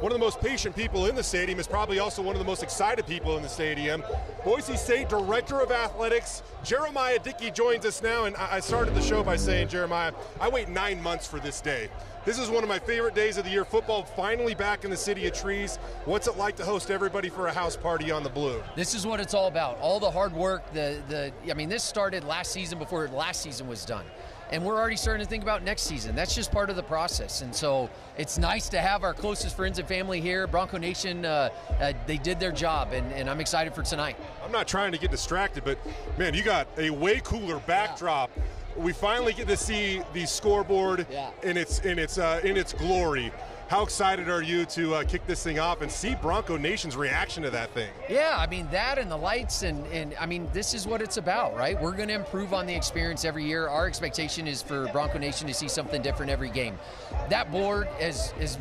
one of the most patient people in the stadium is probably also one of the most excited people in the stadium. Boise State Director of Athletics, Jeramiah Dickey joins us now, and I started the show by saying, Jeramiah, I wait nine months for this day. This is one of my favorite days of the year. Football finally back in the city of trees. What's it like to host everybody for a house party on the blue? This is what it's all about. All the hard work, the the I mean, this started last season before last season was done and we're already starting to think about next season. That's just part of the process, and so it's nice to have our closest friends and family here. Bronco Nation, uh, uh, they did their job, and, and, I'm excited for tonight. I'm not trying to get distracted, but man, you got a way cooler backdrop. Yeah. We finally get to see the scoreboard yeah. in its in its uh, in its glory. How excited are you to uh, kick this thing off and see Bronco Nation's reaction to that thing? Yeah, I mean that and the lights and and I mean this is what it's about, right? We're going to improve on the experience every year. Our expectation is for Bronco Nation to see something different every game. That board is is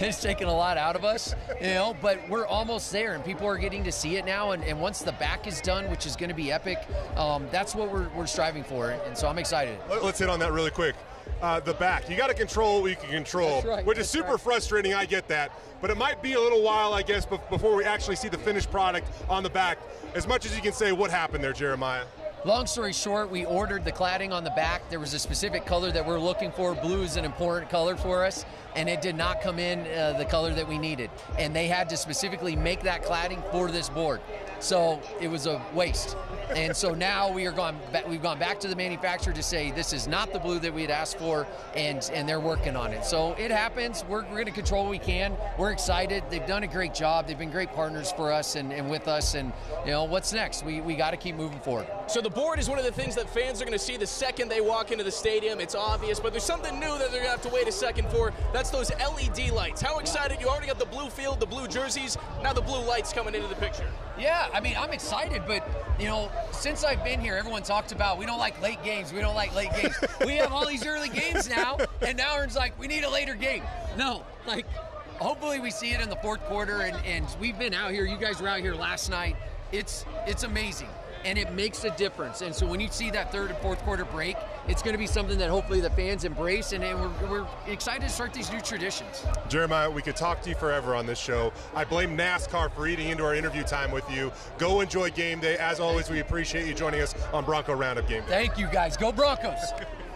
has taken a lot out of us, you know, but we're almost there and people are getting to see it now. And, and once the back is done, which is going to be epic, um, that's what we're, we're striving for. And so I'm excited. Let's hit on that really quick uh, the back. You got to control what you can control, right, which is super right. frustrating. I get that, but it might be a little while, I guess, before we actually see the finished product on the back. As much as you can say, what happened there, Jeramiah? Long story short, we ordered the cladding on the back. There was a specific color that we're looking for. Blue is an important color for us, and it did not come in uh, the color that we needed. And they had to specifically make that cladding for this board. So it was a waste. And so now we are gone. We've gone back to the manufacturer to say this is not the blue that we had asked for, and and they're working on it. So it happens. We're, we're going to control what we can. We're excited. They've done a great job. They've been great partners for us and, and with us. And you know what's next? We we got to keep moving forward. So the board is one of the things that fans are going to see the second they walk into the stadium. It's obvious, but there's something new that they're going to have to wait a second for. That's those LED lights. How excited! You already got the blue field, the blue jerseys. Now the blue lights coming into the picture. Yeah, I mean I'm excited, but you know since I've been here, everyone talked about we don't like late games. We don't like late games. we have all these early games now, and now it's like we need a later game. No, like hopefully we see it in the fourth quarter, and, and we've been out here. You guys were out here last night. It's it's amazing and it makes a difference. And so when you see that third and fourth quarter break, it's going to be something that hopefully the fans embrace, and, and we're, we're, excited to start these new traditions. Jeramiah, we could talk to you forever on this show. I blame NASCAR for eating into our interview time with you. Go enjoy game day. As always, we appreciate you joining us on Bronco Roundup Game Day. Thank you, guys. Go Broncos.